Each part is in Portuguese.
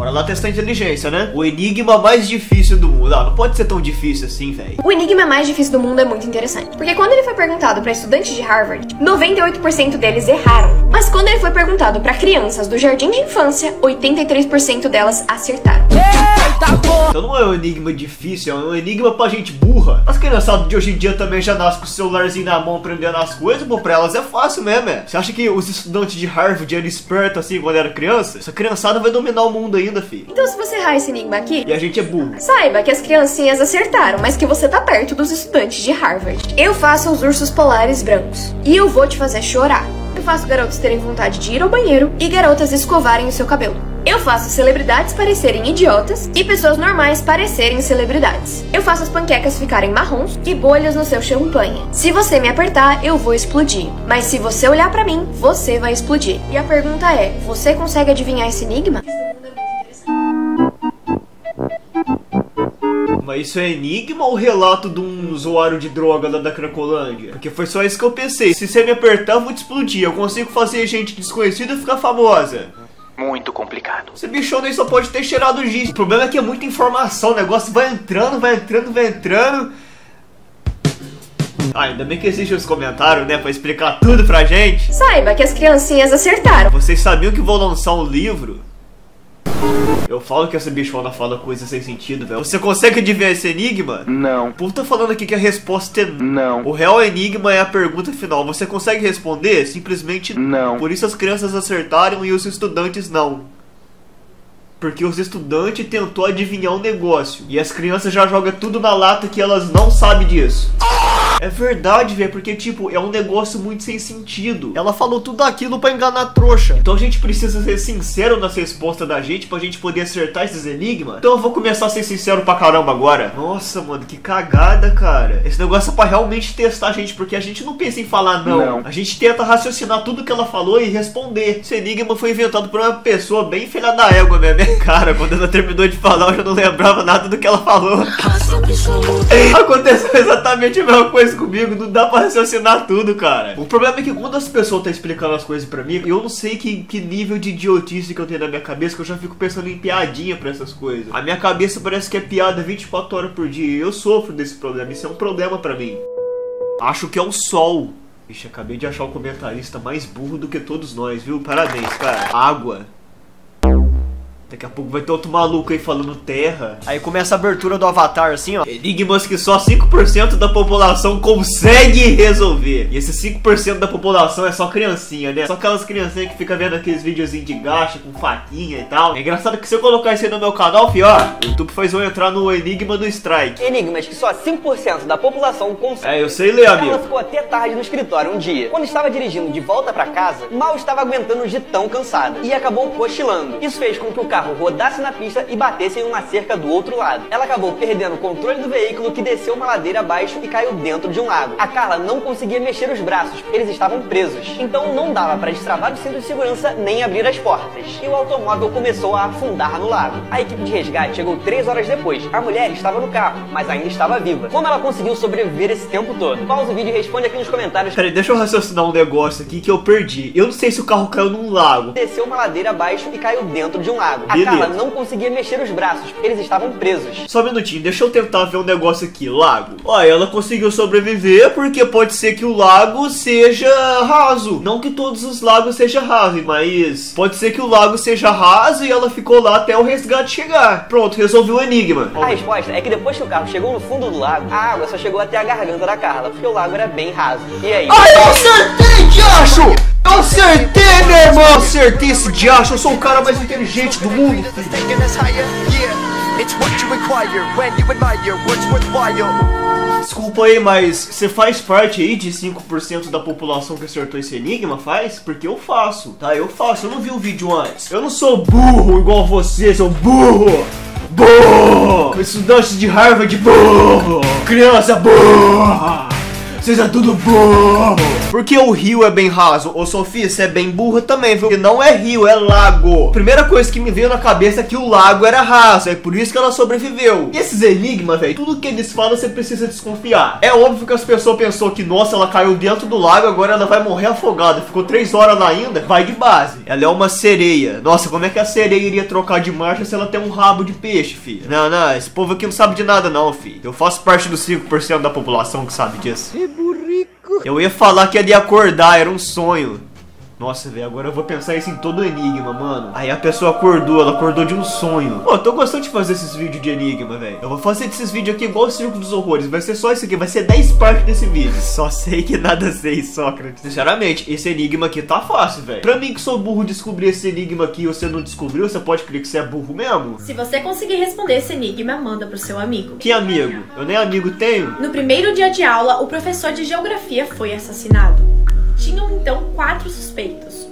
Bora lá testar a inteligência, né? O enigma mais difícil do mundo. Ah, não pode ser tão difícil assim, velho. O enigma mais difícil do mundo é muito interessante, porque quando ele foi perguntado para estudantes de Harvard, 98% deles erraram. Mas quando ele foi perguntado para crianças do jardim de infância, 83% delas acertaram. Então não é um enigma difícil, é um enigma pra gente burra. As criançadas de hoje em dia também já nascem com o celularzinho na mão aprendendo as coisas, pô, pra elas é fácil mesmo, é. Você acha que os estudantes de Harvard eram espertos assim quando era criança? Essa criançada vai dominar o mundo ainda, filho. Então se você errar esse enigma aqui, E a gente é burro. Saiba que as criancinhas acertaram, mas que você tá perto dos estudantes de Harvard. Eu faço os ursos polares brancos. E eu vou te fazer chorar. Eu faço garotos terem vontade de ir ao banheiro e garotas escovarem o seu cabelo. Eu faço celebridades parecerem idiotas e pessoas normais parecerem celebridades. Eu faço as panquecas ficarem marrons e bolhas no seu champanhe. Se você me apertar, eu vou explodir. Mas se você olhar pra mim, você vai explodir. E a pergunta é: você consegue adivinhar esse enigma? Mas isso é enigma ou relato de um usuário de droga lá da Cracolândia? Porque foi só isso que eu pensei. Se você me apertar, eu vou te explodir. Eu consigo fazer gente desconhecida ficar famosa. Muito complicado. Esse bichão aí só pode ter cheirado giz. O problema é que é muita informação. O negócio vai entrando, vai entrando, vai entrando. Ah, ainda bem que existem os comentários, né? Pra explicar tudo pra gente. Saiba que as criancinhas acertaram. Vocês sabiam que vou lançar um livro? Eu falo que essa bichona fala coisas sem sentido, velho. Você consegue adivinhar esse enigma? Não. O povo tá falando aqui que a resposta é Não. O real enigma é a pergunta final. Você consegue responder? Simplesmente Não. Por isso as crianças acertaram e os estudantes não. Porque os estudantes tentou adivinhar um negócio. E as crianças já jogam tudo na lata que elas não sabem disso. É verdade, velho, porque, tipo, é um negócio muito sem sentido. Ela falou tudo aquilo pra enganar a trouxa. Então a gente precisa ser sincero nas respostas da gente pra gente poder acertar esses enigmas. Então eu vou começar a ser sincero pra caramba agora. Nossa, mano, que cagada, cara. Esse negócio é pra realmente testar a gente, porque a gente não pensa em falar não. Não. A gente tenta raciocinar tudo que ela falou e responder. Esse enigma foi inventado por uma pessoa bem filha da égua, minha minha cara. Quando ela terminou de falar, eu já não lembrava nada do que ela falou. Aconteceu exatamente a mesma coisa comigo, não dá pra raciocinar tudo, cara. O problema é que quando as pessoas estão explicando as coisas pra mim, eu não sei que, que nível de idiotice que eu tenho na minha cabeça, que eu já fico pensando em piadinha pra essas coisas. A minha cabeça parece que é piada 24 horas por dia, eu sofro desse problema, isso é um problema pra mim. Acho que é o sol. Ixi, acabei de achar o comentarista mais burro do que todos nós, viu? Parabéns, cara. Água. Daqui a pouco vai ter outro maluco aí falando terra. Aí começa a abertura do avatar assim, ó. Enigmas que só 5% da população consegue resolver. E esse 5% da população é só criancinha, né? Só aquelas criancinhas que ficam vendo aqueles videozinhos de gacha com faquinha e tal. É engraçado que se eu colocar isso aí no meu canal, fio, ó, o YouTube faz eu entrar no Enigma do Strike. Enigmas que só 5% da população consegue. É, eu sei ler, Ela amigo. ficou até tarde no escritório um dia. Quando estava dirigindo de volta pra casa, mal estava aguentando de tão cansada e acabou cochilando. Isso fez com que o carro rodasse na pista e batesse em uma cerca do outro lado. Ela acabou perdendo o controle do veículo que desceu uma ladeira abaixo e caiu dentro de um lago. A Carla não conseguia mexer os braços, eles estavam presos. Então não dava para destravar o cinto de segurança nem abrir as portas. E o automóvel começou a afundar no lago. A equipe de resgate chegou três horas depois. A mulher estava no carro, mas ainda estava viva. Como ela conseguiu sobreviver esse tempo todo? Pausa o vídeo e responde aqui nos comentários. Peraí, deixa eu raciocinar um negócio aqui que eu perdi. Eu não sei se o carro caiu num lago. desceu uma ladeira abaixo e caiu dentro de um lago. A Beleza. Carla não conseguia mexer os braços, eles estavam presos. Só um minutinho, deixa eu tentar ver um negócio aqui, lago. Ó, ela conseguiu sobreviver porque pode ser que o lago seja raso. Não que todos os lagos sejam rasos, mas pode ser que o lago seja raso e ela ficou lá até o resgate chegar. Pronto, resolvi o enigma. A resposta é que depois que o carro chegou no fundo do lago, a água só chegou até a garganta da Carla, porque o lago era bem raso. E aí? Ai, eu acertei, diacho! Eu acertei, meu irmão! Acertei esse diacho, eu sou o cara mais inteligente do mundo. Desculpa aí, mas você faz parte aí de 5% da população que acertou esse enigma? Faz? Porque eu faço, tá? Eu faço, eu não vi o vídeo antes. Eu não sou burro igual você, sou burro! Burro! Estudante de Harvard, burro! Criança burra! Vocês é tudo burro. Porque o rio é bem raso. Ô Sofia, você é bem burra também, viu? Porque não é rio, é lago. Primeira coisa que me veio na cabeça é que o lago era raso. É por isso que ela sobreviveu. E esses enigmas, velho, tudo que eles falam você precisa desconfiar. É óbvio que as pessoas pensou que, nossa, ela caiu dentro do lago, agora ela vai morrer afogada. Ficou três horas lá ainda. Vai de base. Ela é uma sereia. Nossa, como é que a sereia iria trocar de marcha se ela tem um rabo de peixe, filha? Não, não, esse povo aqui não sabe de nada não, filho. Eu faço parte dos 5% da população que sabe disso. Eu ia falar que ia acordar, era um sonho. Nossa, velho, agora eu vou pensar isso em todo enigma, mano. Aí a pessoa acordou, ela acordou de um sonho. Pô, eu tô gostando de fazer esses vídeos de enigma, velho. Eu vou fazer esses vídeos aqui igual o Circo dos Horrores. Vai ser só isso aqui, vai ser 10 partes desse vídeo. Só sei que nada sei, Sócrates. Sinceramente, esse enigma aqui tá fácil, velho. Pra mim que sou burro descobrir esse enigma aqui e você não descobriu, você pode crer que você é burro mesmo? Se você conseguir responder esse enigma, manda pro seu amigo. Que amigo? Eu nem amigo tenho. No primeiro dia de aula, o professor de geografia foi assassinado. Tinham então quatro suspeitos: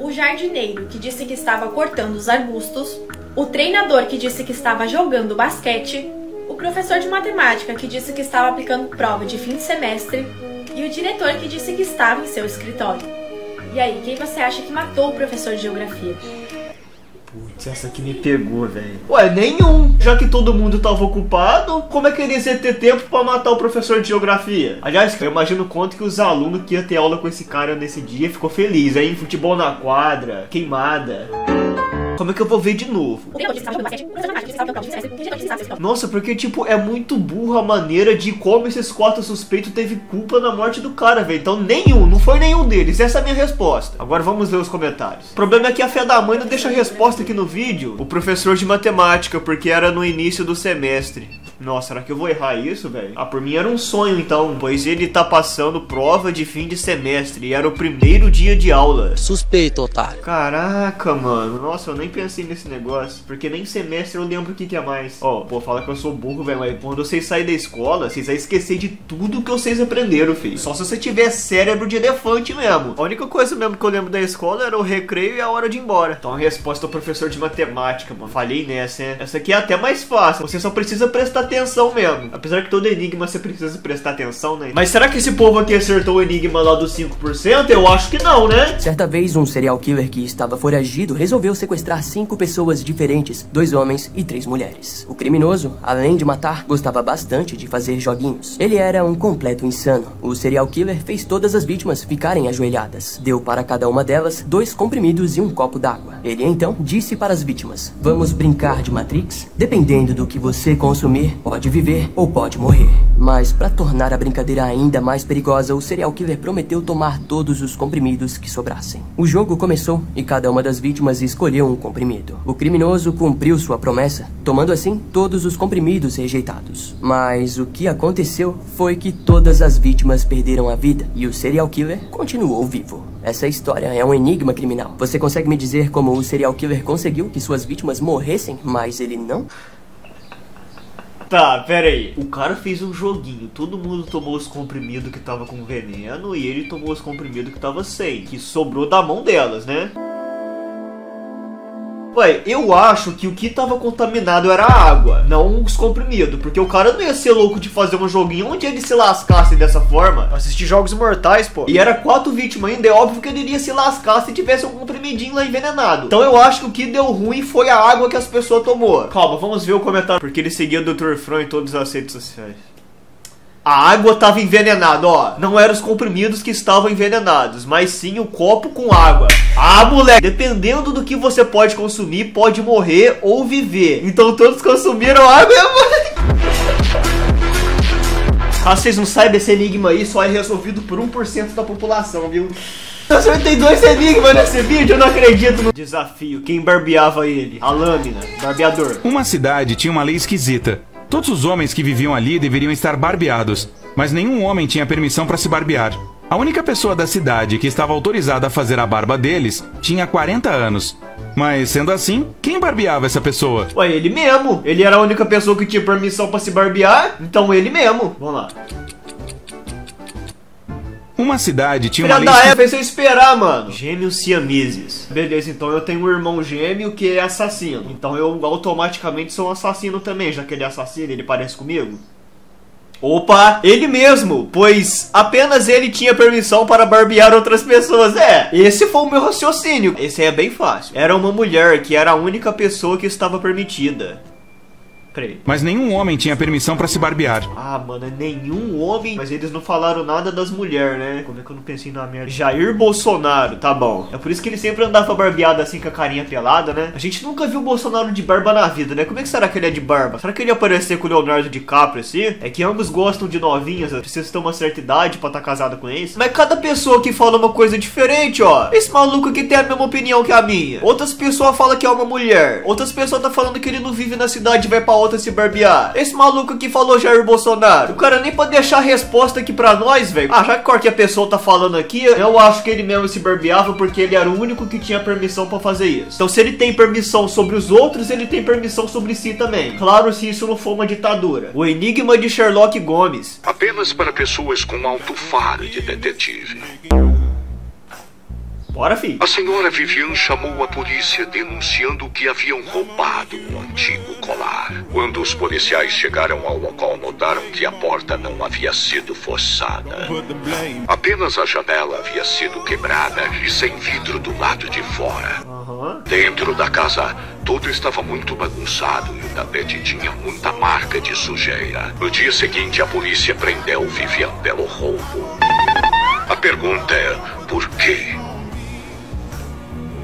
o jardineiro, que disse que estava cortando os arbustos, o treinador, que disse que estava jogando basquete, o professor de matemática, que disse que estava aplicando prova de fim de semestre, e o diretor, que disse que estava em seu escritório. E aí, quem você acha que matou o professor de geografia? Essa aqui me pegou, velho. Ué, nenhum. Já que todo mundo tava ocupado, como é que eles iam ter tempo pra matar o professor de geografia? Aliás, eu imagino quanto que os alunos que iam ter aula com esse cara nesse dia ficou feliz, hein? Futebol na quadra, queimada. Como é que eu vou ver de novo? Nossa, porque, tipo, é muito burra a maneira de como esses quatro suspeitos teve culpa na morte do cara, velho. Então, nenhum, não foi nenhum deles. Essa é a minha resposta. Agora vamos ler os comentários. O problema é que a fé da mãe não deixa a resposta aqui no vídeo. O professor de matemática, porque era no início do semestre. Nossa, será que eu vou errar isso, velho? Ah, por mim era um sonho então, pois ele tá passando prova de fim de semestre e era o primeiro dia de aula. Suspeito, otário. Caraca, mano. Nossa, eu nem pensei nesse negócio, porque nem semestre eu lembro o que, que é mais. Ó, pô, fala que eu sou burro, velho, mas quando vocês saírem da escola, vocês vão esquecer de tudo que vocês aprenderam, filho. Só se você tiver cérebro de elefante mesmo. A única coisa mesmo que eu lembro da escola era o recreio e a hora de ir embora. Então a resposta do professor de matemática, mano. Falhei nessa, hein? Essa aqui é até mais fácil. Você só precisa prestar atenção mesmo. Apesar que todo enigma você precisa prestar atenção, né? Mas será que esse povo aqui acertou o enigma lá dos 5%? Eu acho que não, né? Certa vez, um serial killer que estava foragido resolveu sequestrar cinco pessoas diferentes, dois homens e três mulheres. O criminoso, além de matar, gostava bastante de fazer joguinhos. Ele era um completo insano. O serial killer fez todas as vítimas ficarem ajoelhadas. Deu para cada uma delas dois comprimidos e um copo d'água. Ele então disse para as vítimas: Vamos brincar de Matrix? Dependendo do que você consumir, pode viver ou pode morrer. Mas para tornar a brincadeira ainda mais perigosa, o serial killer prometeu tomar todos os comprimidos que sobrassem. O jogo começou e cada uma das vítimas escolheu um comprimido. O criminoso cumpriu sua promessa, tomando assim todos os comprimidos rejeitados. Mas o que aconteceu foi que todas as vítimas perderam a vida e o serial killer continuou vivo. Essa história é um enigma criminal. Você consegue me dizer como o serial killer conseguiu que suas vítimas morressem, mas ele não? Tá, pera aí. O cara fez um joguinho. Todo mundo tomou os comprimidos que tava com veneno e ele tomou os comprimidos que tava sem. Que sobrou da mão delas, né? Ué, eu acho que o que tava contaminado era a água, não os comprimidos. Porque o cara não ia ser louco de fazer um joguinho onde ele se lascasse dessa forma. Assistir jogos mortais, pô. E era quatro vítimas ainda, é óbvio que ele iria se lascar se tivesse um comprimidinho lá envenenado. Então eu acho que o que deu ruim foi a água que as pessoas tomou. Calma, vamos ver o comentário. Porque ele seguia o Dr. Fran em todas as redes sociais. A água estava envenenada, ó. Não eram os comprimidos que estavam envenenados, mas sim o copo com água. Ah, moleque, dependendo do que você pode consumir, pode morrer ou viver. Então todos consumiram água moleque. Caso vocês não saibam, esse enigma aí só é resolvido por 1% da população, viu? Eu acertei dois enigmas nesse vídeo, eu não acredito no desafio. Quem barbeava ele? A lâmina, barbeador. Uma cidade tinha uma lei esquisita. Todos os homens que viviam ali deveriam estar barbeados, mas nenhum homem tinha permissão para se barbear. A única pessoa da cidade que estava autorizada a fazer a barba deles tinha 40 anos. Mas sendo assim, quem barbeava essa pessoa? Ué, ele mesmo. Ele era a única pessoa que tinha permissão pra se barbear, então ele mesmo. Vamos lá. Uma cidade tinha Filha uma da época, fez eu esperar, mano. Gêmeos siameses. Beleza, então eu tenho um irmão gêmeo que é assassino. Então eu automaticamente sou um assassino também, já que ele é assassino, ele parece comigo. Opa, ele mesmo, pois apenas ele tinha permissão para barbear outras pessoas. É, esse foi o meu raciocínio. Esse aí é bem fácil. Era uma mulher que era a única pessoa que estava permitida. Peraí. Mas nenhum homem tinha permissão para se barbear. Ah, mano, é nenhum homem. Mas eles não falaram nada das mulheres, né? Como é que eu não pensei na merda? Jair Bolsonaro, tá bom. É por isso que ele sempre andava barbeado assim com a carinha pelada, né? A gente nunca viu o Bolsonaro de barba na vida, né? Como é que será que ele é de barba? Será que ele ia aparecer com o Leonardo DiCaprio assim? É que ambos gostam de novinhas, precisa ter uma certa idade pra estar tá casado com eles. Mas cada pessoa que fala uma coisa diferente, ó. Esse maluco aqui tem a mesma opinião que a minha. Outras pessoas falam que é uma mulher. Outras pessoas tá falando que ele não vive na cidade e vai pra outra se barbear. Esse maluco que falou Jair Bolsonaro. O cara nem pode deixar a resposta aqui pra nós, velho. Ah, já que qualquer pessoa tá falando aqui, eu acho que ele mesmo se barbeava porque ele era o único que tinha permissão pra fazer isso. Então se ele tem permissão sobre os outros, ele tem permissão sobre si também. Claro, se isso não for uma ditadura. O enigma de Sherlock Gomes. Apenas para pessoas com alto faro de detetive. Bora, filho. A senhora Vivian chamou a polícia denunciando que haviam roubado um antigo colar. Quando os policiais chegaram ao local, notaram que a porta não havia sido forçada. Apenas a janela havia sido quebrada e sem vidro do lado de fora. Dentro da casa, tudo estava muito bagunçado e o tapete tinha muita marca de sujeira. No dia seguinte, a polícia prendeu Vivian pelo roubo. A pergunta é: por quê?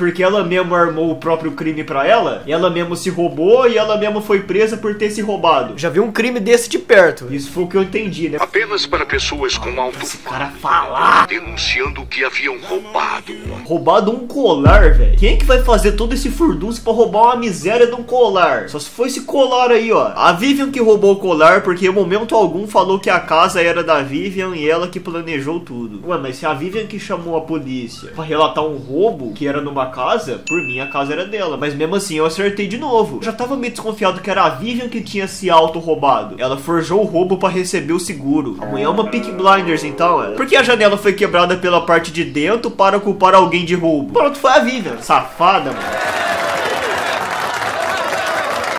Porque ela mesmo armou o próprio crime pra ela, ela mesmo se roubou e ela mesmo foi presa por ter se roubado. Já vi um crime desse de perto. Isso foi o que eu entendi, né? Apenas para pessoas com alto Esse cara falar. denunciando que haviam roubado Roubado um colar, velho. Quem é que vai fazer todo esse furdunço pra roubar uma miséria de um colar? Só se for esse colar aí, ó. A Vivian que roubou o colar porque em momento algum falou que a casa era da Vivian e ela que planejou tudo. Ué, mas se a Vivian que chamou a polícia pra relatar um roubo que era numa casa, por mim a casa era dela. Mas mesmo assim eu acertei de novo. Eu já tava meio desconfiado que era a Vivian que tinha se auto-roubado. Ela forjou o roubo pra receber o seguro. Amanhã é uma Peak Blinders então, é. Porque a janela foi quebrada pela parte de dentro para culpar alguém de roubo. Pronto, foi a Vivian. Safada, mano.